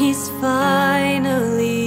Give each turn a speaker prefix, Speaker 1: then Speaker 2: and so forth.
Speaker 1: He's finally